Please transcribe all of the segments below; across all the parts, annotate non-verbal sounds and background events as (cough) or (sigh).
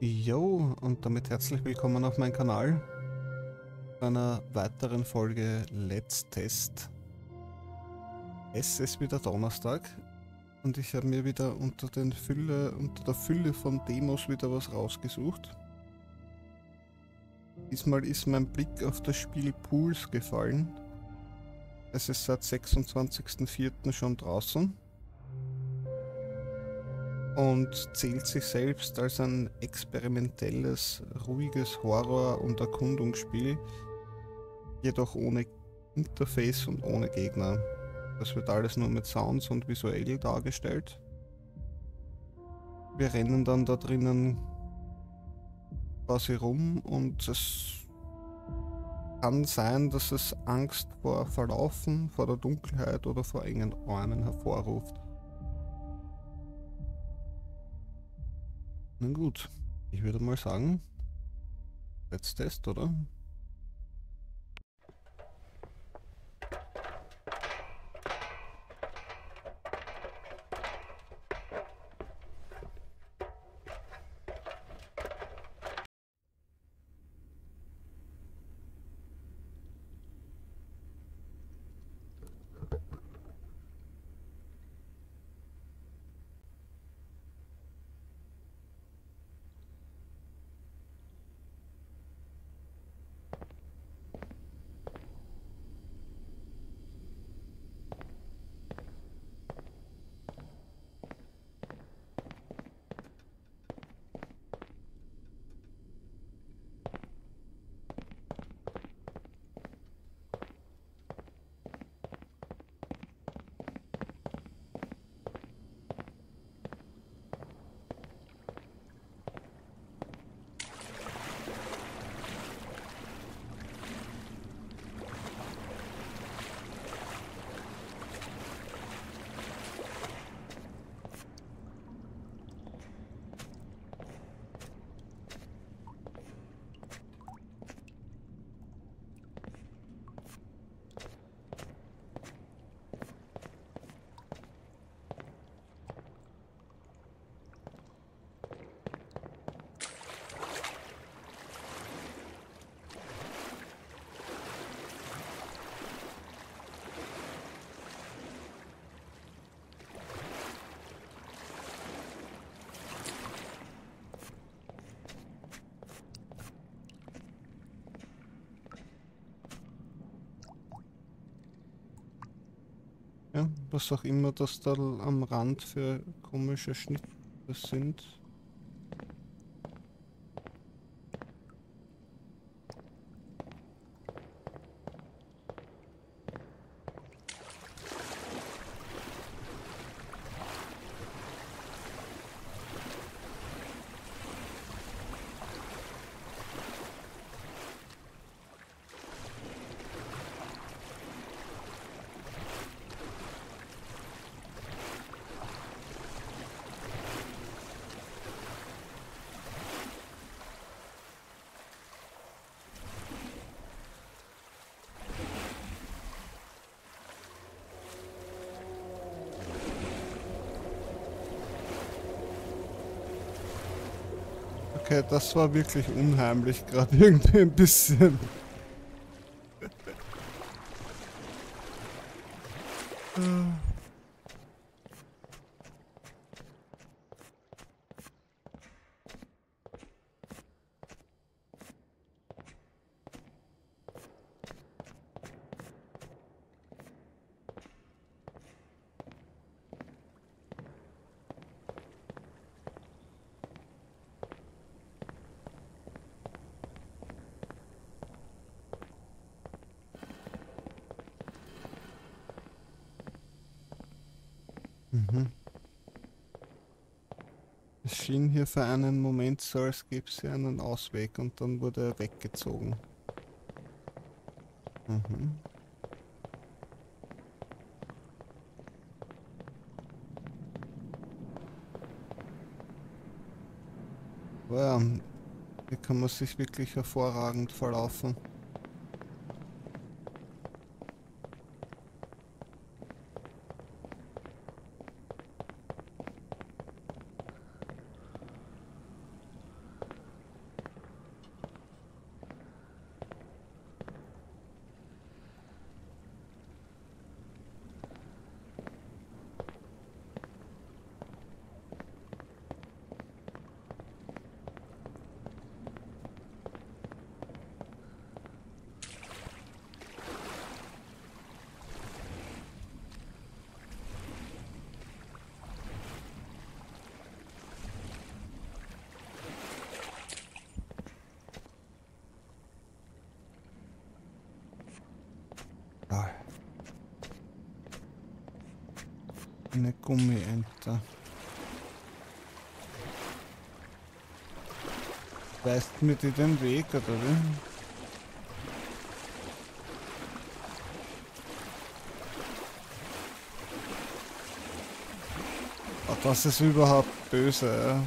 Jo, und damit herzlich willkommen auf meinem Kanal. Zu einer weiteren Folge Let's Test. Es ist wieder Donnerstag und ich habe mir wieder unter, den Fülle, unter der Fülle von Demos wieder was rausgesucht. Diesmal ist mein Blick auf das Spiel Pools gefallen. Es ist seit 26.04. schon draußen und zählt sich selbst als ein experimentelles, ruhiges Horror- und Erkundungsspiel, jedoch ohne Interface und ohne Gegner. Das wird alles nur mit Sounds und visuell dargestellt. Wir rennen dann da drinnen quasi rum und es kann sein, dass es Angst vor Verlaufen, vor der Dunkelheit oder vor engen Räumen hervorruft. Na gut, ich würde mal sagen, let's test, oder? Ja, was auch immer das da am Rand für komische Schnitte sind. Okay, das war wirklich unheimlich, gerade (laughs) irgendwie ein bisschen. Mhm. Es schien hier für einen Moment so, als gäbe es hier einen Ausweg und dann wurde er weggezogen. Mhm. ja, hier kann man sich wirklich hervorragend verlaufen. Eine Gummiente. Weist mir die den Weg, oder wie? Oh, das ist überhaupt böse, ja.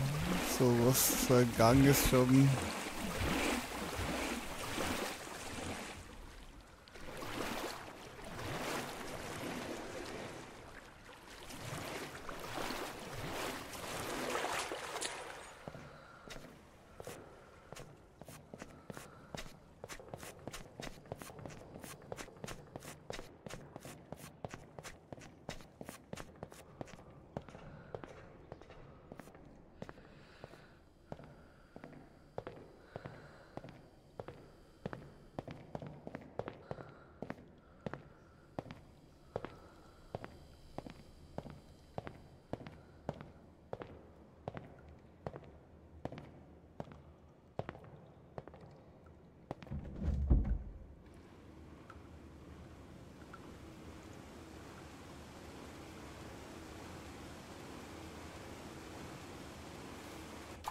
So was, so ein Gang ist schon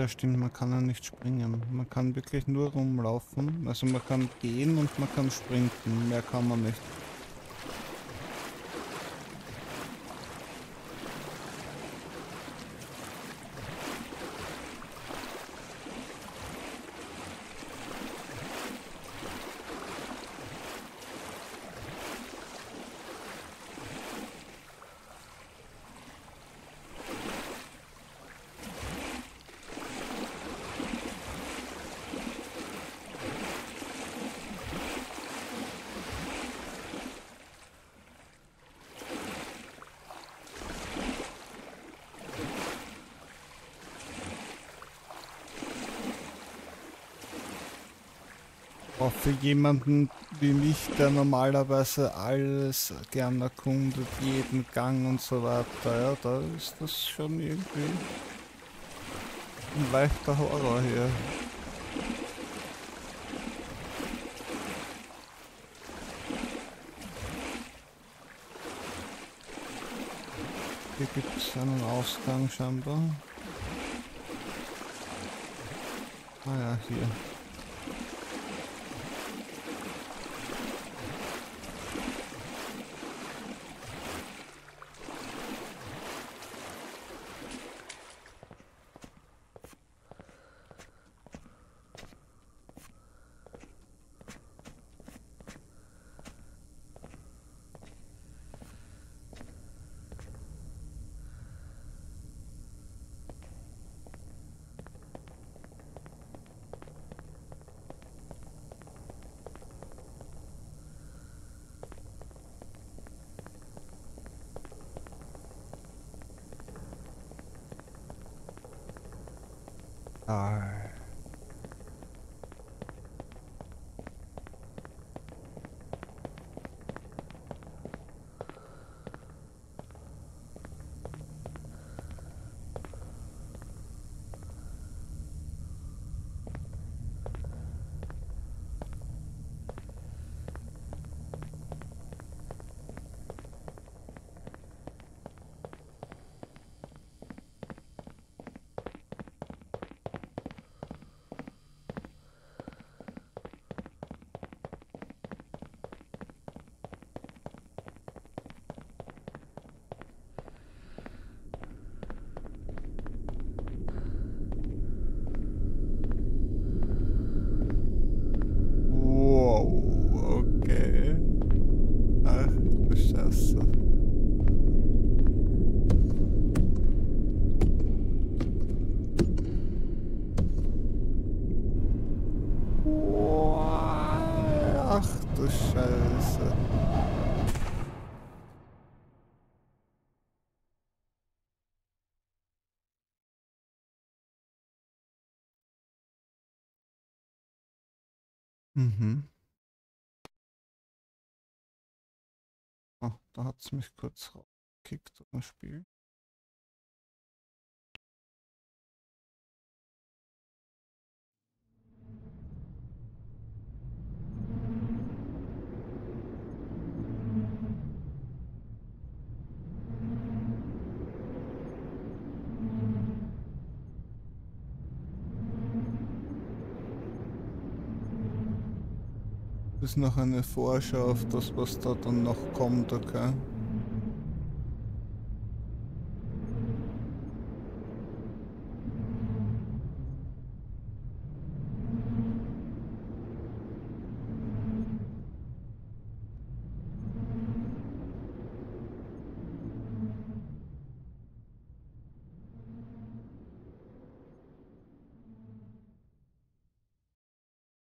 Ja, stimmt, man kann ja nicht springen. Man kann wirklich nur rumlaufen. Also man kann gehen und man kann sprinten. Mehr kann man nicht. Auch für jemanden wie mich, der normalerweise alles gern erkundet, jeden Gang und so weiter, ja, da ist das schon irgendwie ein leichter Horror hier. Hier gibt es einen Ausgang scheinbar. Ah ja, hier. star. Mhm. Oh, da hat es mich kurz rausgekickt, das Spiel. Ist noch eine Vorschau auf das, was da dann noch kommt, okay?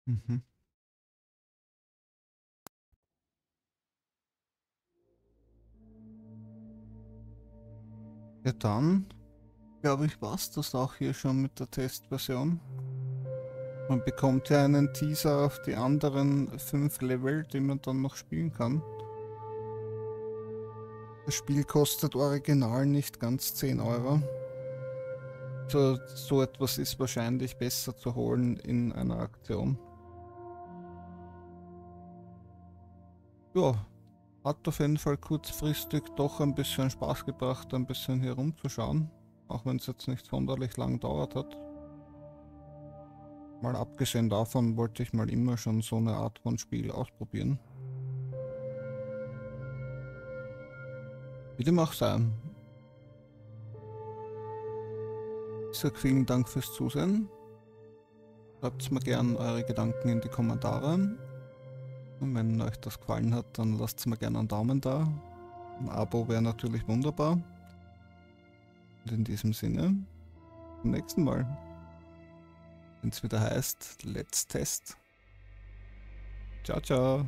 Mhm. Ja dann, glaube ich, war es das auch hier schon mit der Testversion. Man bekommt ja einen Teaser auf die anderen fünf Level, die man dann noch spielen kann. Das Spiel kostet original nicht ganz 10 Euro. So, so etwas ist wahrscheinlich besser zu holen in einer Aktion. Ja, hat auf jeden Fall kurzfristig doch ein bisschen Spaß gebracht, ein bisschen hier rumzuschauen. Auch wenn es jetzt nicht sonderlich lang dauert hat. Mal abgesehen davon wollte ich mal immer schon so eine Art von Spiel ausprobieren. Wie dem auch sei. Ich sage vielen Dank fürs Zusehen. Schreibt mir gerne eure Gedanken in die Kommentare. Und wenn euch das gefallen hat, dann lasst mir gerne einen Daumen da. Ein Abo wäre natürlich wunderbar. Und in diesem Sinne, zum nächsten Mal. Wenn es wieder heißt, Let's Test. Ciao, ciao.